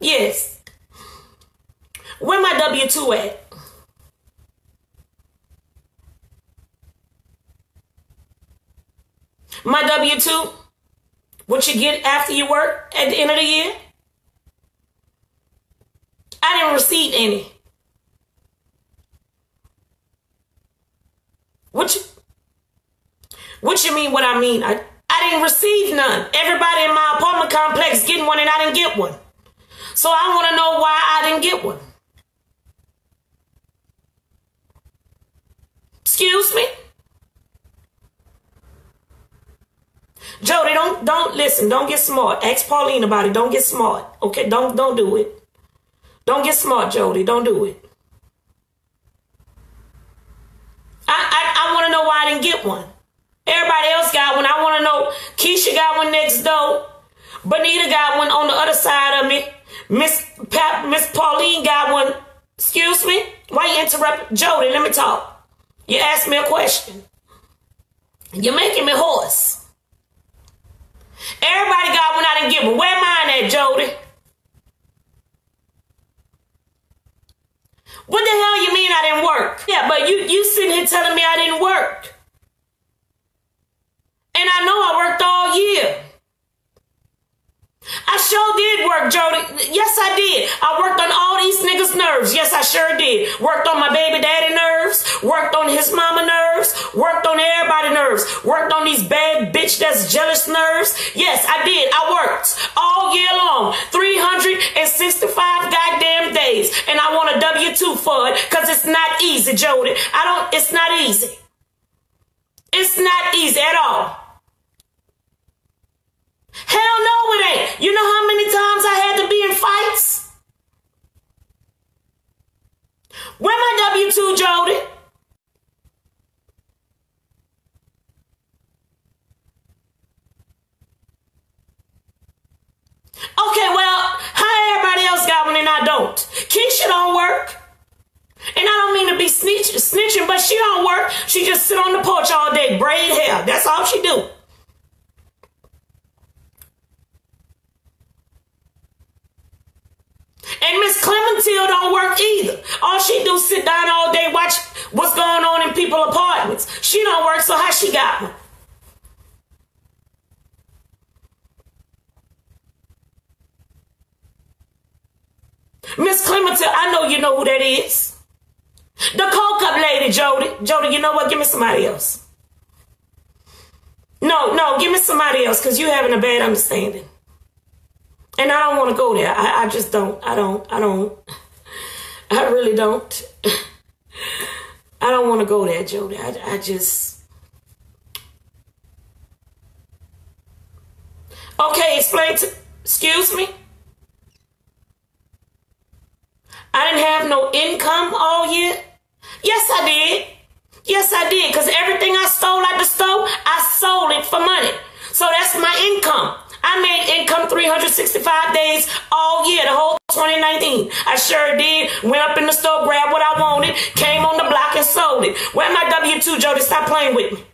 Yes. Where my W 2 at? My W 2? What you get after you work at the end of the year? I didn't receive any. What you, what you mean what I mean? I, I didn't receive none. Everybody in my apartment complex getting one and I didn't get one. So I want to know why I didn't get one. Excuse me? Jody, don't don't listen. Don't get smart. Ask Pauline about it. Don't get smart. Okay? Don't don't do it. Don't get smart, Jody. Don't do it. I I, I want to know why I didn't get one. Everybody else got one. I want to know. Keisha got one next door. Bonita got one on the other side of me. Miss pa- Miss Pauline got one. Excuse me. Why you interrupt, Jody? Let me talk. You asked me a question. You're making me hoarse. Everybody got one I didn't get one. Where mine at, Jody? What the hell you mean I didn't work? Yeah, but you you sitting here telling me I didn't work. And I know I worked all year. I sure did work, Jody. Yes, I did. I worked on all these niggas' nerves. Yes, I sure did. Worked on my baby daddy nerves. Worked on his mama nerves. Worked on everybody nerves. Worked on these bad bitch that's jealous nerves. Yes, I did. I worked all year long. 365 goddamn days. And I want a W-2 for it because it's not easy, Jody. I don't, it's not easy. It's not easy at all. Hell no, it ain't. You know how many times I had to be in fights? Where my W 2, Jody? Okay, well, how everybody else got one and I don't? Keisha don't work. And I don't mean to be snitch, snitching, but she don't work. She just sit on the porch all day, braid hair. That's all she do. And Miss Clementine don't work either. All she do sit down all day, watch what's going on in people apartments. She don't work, so how she got one? Miss Clementine, I know you know who that is. The coke up lady, Jody. Jody, you know what? Give me somebody else. No, no, give me somebody else because you having a bad understanding. And I don't want to go there. I, I just don't. I don't. I don't. I really don't. I don't want to go there, Jody. I, I just. Okay, explain to. Excuse me? I didn't have no income all year? Yes, I did. Yes, I did. Because everything I stole at the store, I sold it for money. So that's my income. I made income 365 days all year, the whole 2019. I sure did. Went up in the store, grabbed what I wanted, came on the block and sold it. Where my W-2, Jody? Stop playing with me.